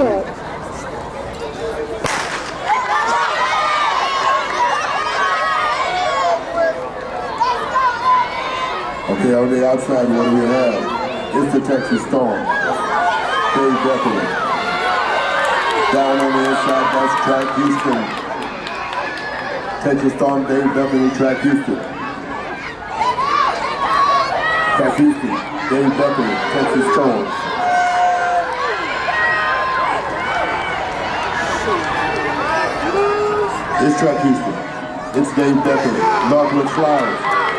Okay, on the outside, what do we have? It's the Texas Storm. Dave Beckham. Down on the inside, that's Track Houston. Texas Storm, Dave Beckham, Track Houston. Track Houston, Dave Beckham, Texas Storm. It's Track Houston. It's Dave Bethany, Northwood Flyers.